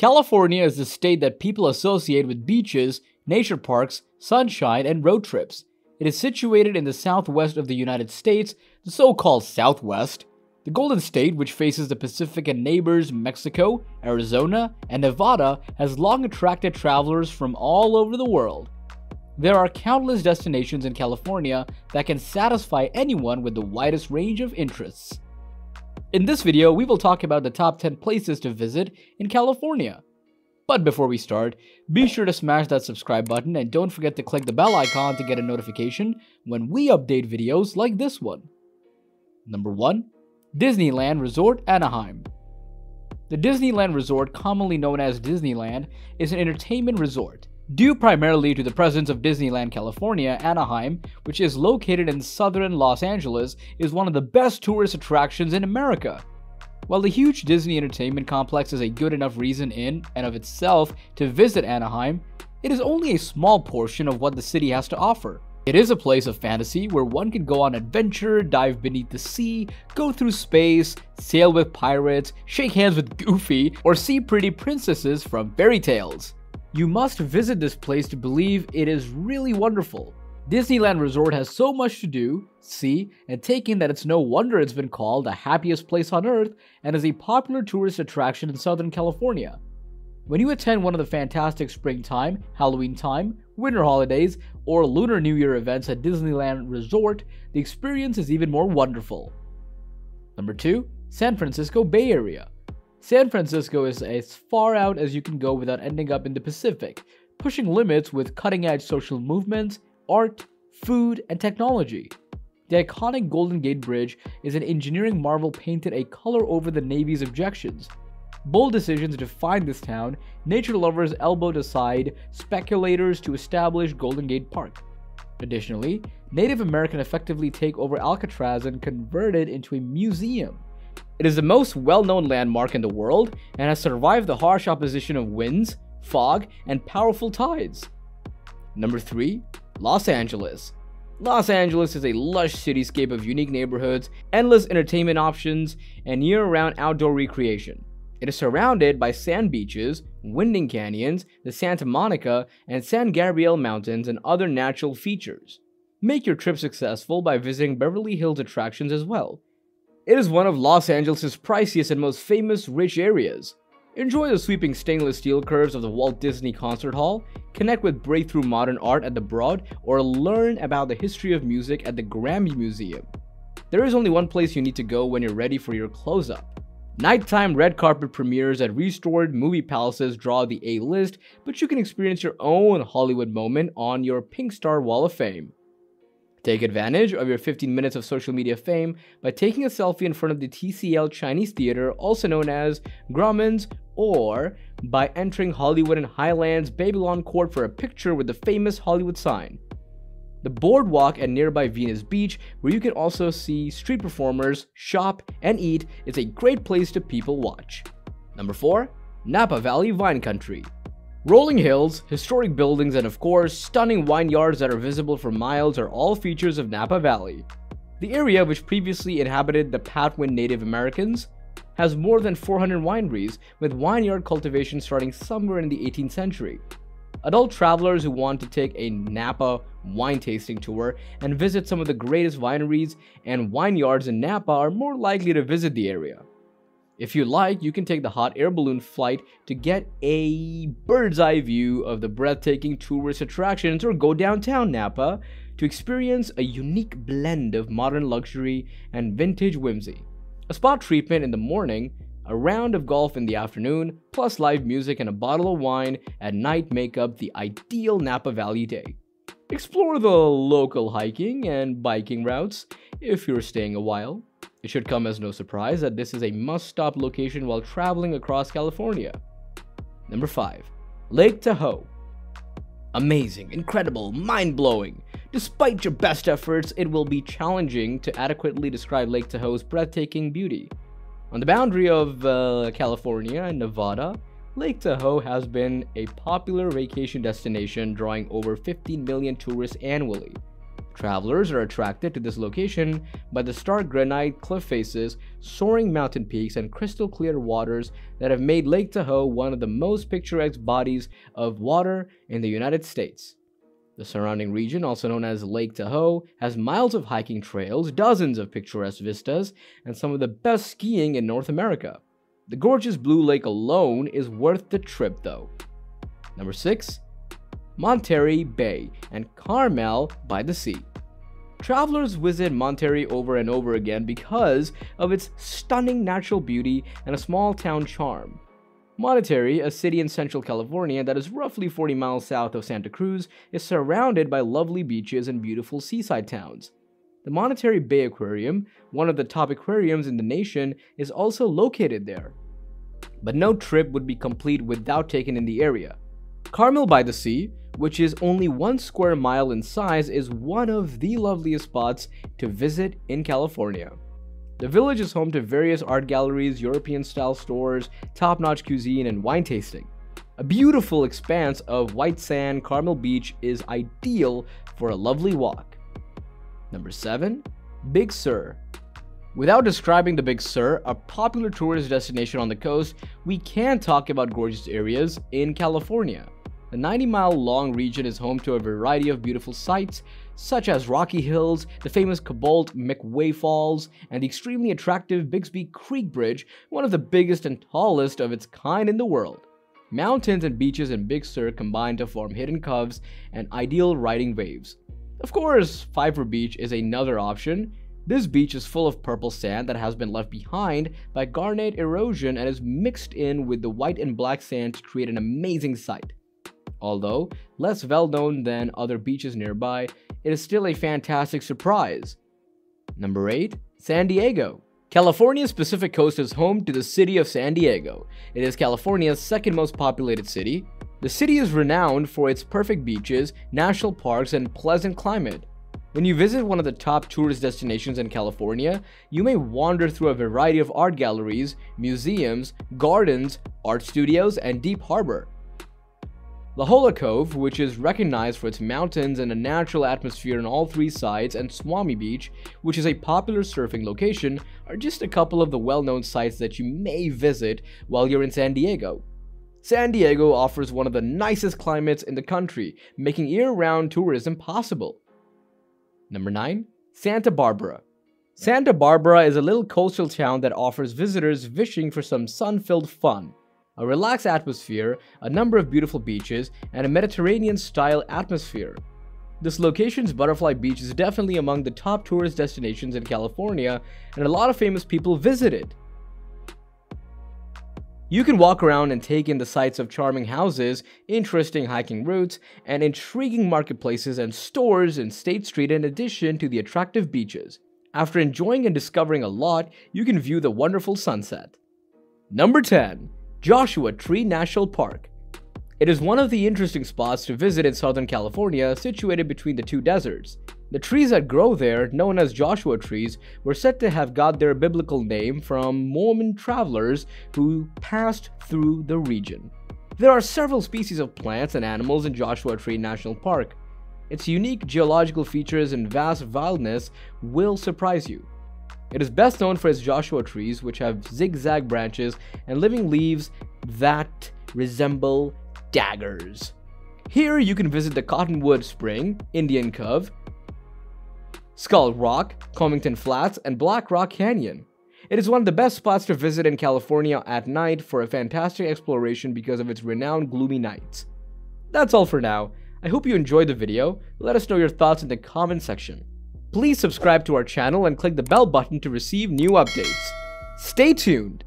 California is the state that people associate with beaches, nature parks, sunshine, and road trips. It is situated in the southwest of the United States, the so called Southwest. The Golden State, which faces the Pacific and neighbors Mexico, Arizona, and Nevada, has long attracted travelers from all over the world. There are countless destinations in California that can satisfy anyone with the widest range of interests. In this video, we will talk about the top 10 places to visit in California. But before we start, be sure to smash that subscribe button and don't forget to click the bell icon to get a notification when we update videos like this one. Number 1. Disneyland Resort Anaheim The Disneyland Resort, commonly known as Disneyland, is an entertainment resort. Due primarily to the presence of Disneyland California, Anaheim, which is located in southern Los Angeles, is one of the best tourist attractions in America. While the huge Disney entertainment complex is a good enough reason in and of itself to visit Anaheim, it is only a small portion of what the city has to offer. It is a place of fantasy where one can go on adventure, dive beneath the sea, go through space, sail with pirates, shake hands with Goofy, or see pretty princesses from fairy tales. You must visit this place to believe it is really wonderful. Disneyland Resort has so much to do, see, and take in that it's no wonder it's been called the happiest place on earth and is a popular tourist attraction in Southern California. When you attend one of the fantastic springtime, Halloween time, winter holidays, or Lunar New Year events at Disneyland Resort, the experience is even more wonderful. Number 2. San Francisco Bay Area San Francisco is as far out as you can go without ending up in the Pacific, pushing limits with cutting edge social movements, art, food, and technology. The iconic Golden Gate Bridge is an engineering marvel painted a color over the Navy's objections. Bold decisions define this town, nature lovers elbowed aside speculators to establish Golden Gate Park. Additionally, Native American effectively take over Alcatraz and convert it into a museum. It is the most well-known landmark in the world and has survived the harsh opposition of winds, fog, and powerful tides. Number 3. Los Angeles Los Angeles is a lush cityscape of unique neighborhoods, endless entertainment options, and year-round outdoor recreation. It is surrounded by sand beaches, winding canyons, the Santa Monica and San Gabriel Mountains, and other natural features. Make your trip successful by visiting Beverly Hills attractions as well. It is one of Los Angeles' priciest and most famous rich areas. Enjoy the sweeping stainless steel curves of the Walt Disney Concert Hall, connect with breakthrough modern art at the Broad, or learn about the history of music at the Grammy Museum. There is only one place you need to go when you're ready for your close-up. Nighttime red carpet premieres at restored movie palaces draw the A-list, but you can experience your own Hollywood moment on your Pink Star Walk of Fame. Take advantage of your 15 minutes of social media fame by taking a selfie in front of the TCL Chinese Theater, also known as Grauman's, or by entering Hollywood and Highlands Babylon Court for a picture with the famous Hollywood sign. The boardwalk at nearby Venice Beach, where you can also see street performers, shop, and eat, is a great place to people watch. Number 4. Napa Valley Wine Country Rolling hills, historic buildings, and of course, stunning vineyards that are visible for miles are all features of Napa Valley. The area, which previously inhabited the Patwin Native Americans, has more than 400 wineries, with vineyard cultivation starting somewhere in the 18th century. Adult travelers who want to take a Napa wine tasting tour and visit some of the greatest wineries and vineyards in Napa are more likely to visit the area. If you like, you can take the hot air balloon flight to get a bird's eye view of the breathtaking tourist attractions or go downtown Napa to experience a unique blend of modern luxury and vintage whimsy. A spa treatment in the morning, a round of golf in the afternoon, plus live music and a bottle of wine at night make up the ideal Napa Valley day. Explore the local hiking and biking routes if you're staying a while. It should come as no surprise that this is a must-stop location while traveling across California. Number 5. Lake Tahoe Amazing, incredible, mind-blowing. Despite your best efforts, it will be challenging to adequately describe Lake Tahoe's breathtaking beauty. On the boundary of uh, California and Nevada, Lake Tahoe has been a popular vacation destination drawing over 15 million tourists annually. Travelers are attracted to this location by the stark granite cliff faces, soaring mountain peaks, and crystal clear waters that have made Lake Tahoe one of the most picturesque bodies of water in the United States. The surrounding region, also known as Lake Tahoe, has miles of hiking trails, dozens of picturesque vistas, and some of the best skiing in North America. The gorgeous Blue Lake alone is worth the trip though. Number 6. Monterey Bay and Carmel by the Sea. Travelers visit Monterey over and over again because of its stunning natural beauty and a small town charm. Monterey, a city in central California that is roughly 40 miles south of Santa Cruz, is surrounded by lovely beaches and beautiful seaside towns. The Monterey Bay Aquarium, one of the top aquariums in the nation, is also located there. But no trip would be complete without taking in the area. Carmel by the Sea, which is only one square mile in size, is one of the loveliest spots to visit in California. The village is home to various art galleries, European style stores, top notch cuisine, and wine tasting. A beautiful expanse of white sand, Carmel Beach is ideal for a lovely walk. Number 7. Big Sur. Without describing the Big Sur, a popular tourist destination on the coast, we can talk about gorgeous areas in California. The 90 mile long region is home to a variety of beautiful sights, such as Rocky Hills, the famous Cobalt McWay Falls, and the extremely attractive Bixby Creek Bridge, one of the biggest and tallest of its kind in the world. Mountains and beaches in Big Sur combine to form hidden coves and ideal riding waves. Of course, Pfeiffer Beach is another option. This beach is full of purple sand that has been left behind by garnet erosion and is mixed in with the white and black sand to create an amazing sight. Although less well known than other beaches nearby, it is still a fantastic surprise. Number 8. San Diego. California's Pacific Coast is home to the city of San Diego. It is California's second most populated city. The city is renowned for its perfect beaches, national parks, and pleasant climate. When you visit one of the top tourist destinations in California, you may wander through a variety of art galleries, museums, gardens, art studios, and deep harbor. La Jolla Cove, which is recognized for its mountains and a natural atmosphere on all three sides, and Swami Beach, which is a popular surfing location, are just a couple of the well-known sites that you may visit while you're in San Diego. San Diego offers one of the nicest climates in the country, making year-round tourism possible. Number 9. Santa Barbara. Santa Barbara is a little coastal town that offers visitors wishing for some sun-filled fun a relaxed atmosphere, a number of beautiful beaches, and a Mediterranean-style atmosphere. This location's Butterfly Beach is definitely among the top tourist destinations in California, and a lot of famous people visit it. You can walk around and take in the sights of charming houses, interesting hiking routes, and intriguing marketplaces and stores in State Street in addition to the attractive beaches. After enjoying and discovering a lot, you can view the wonderful sunset. Number 10. Joshua Tree National Park. It is one of the interesting spots to visit in Southern California, situated between the two deserts. The trees that grow there, known as Joshua trees, were said to have got their biblical name from Mormon travelers who passed through the region. There are several species of plants and animals in Joshua Tree National Park. Its unique geological features and vast wildness will surprise you. It is best known for its Joshua trees, which have zigzag branches and living leaves that resemble daggers. Here you can visit the Cottonwood Spring, Indian Cove, Skull Rock, Covington Flats, and Black Rock Canyon. It is one of the best spots to visit in California at night for a fantastic exploration because of its renowned gloomy nights. That's all for now. I hope you enjoyed the video. Let us know your thoughts in the comment section. Please subscribe to our channel and click the bell button to receive new updates. Stay tuned!